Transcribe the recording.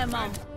fire, Mom.